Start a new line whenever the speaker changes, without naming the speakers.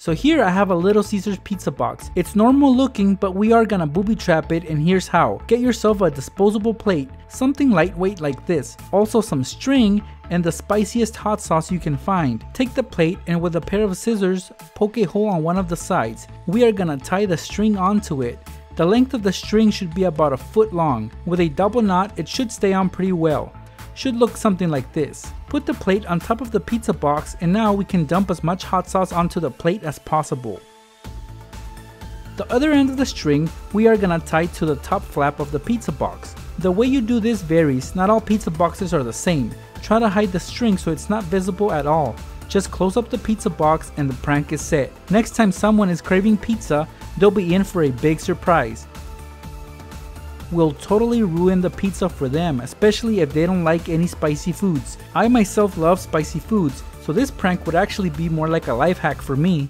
So here I have a Little Caesars pizza box. It's normal looking, but we are gonna booby trap it and here's how. Get yourself a disposable plate, something lightweight like this, also some string and the spiciest hot sauce you can find. Take the plate and with a pair of scissors, poke a hole on one of the sides. We are gonna tie the string onto it. The length of the string should be about a foot long. With a double knot, it should stay on pretty well. Should look something like this. Put the plate on top of the pizza box and now we can dump as much hot sauce onto the plate as possible. The other end of the string we are gonna tie to the top flap of the pizza box. The way you do this varies, not all pizza boxes are the same. Try to hide the string so it's not visible at all. Just close up the pizza box and the prank is set. Next time someone is craving pizza, they'll be in for a big surprise. We'll totally ruin the pizza for them, especially if they don't like any spicy foods. I myself love spicy foods, so this prank would actually be more like a life hack for me.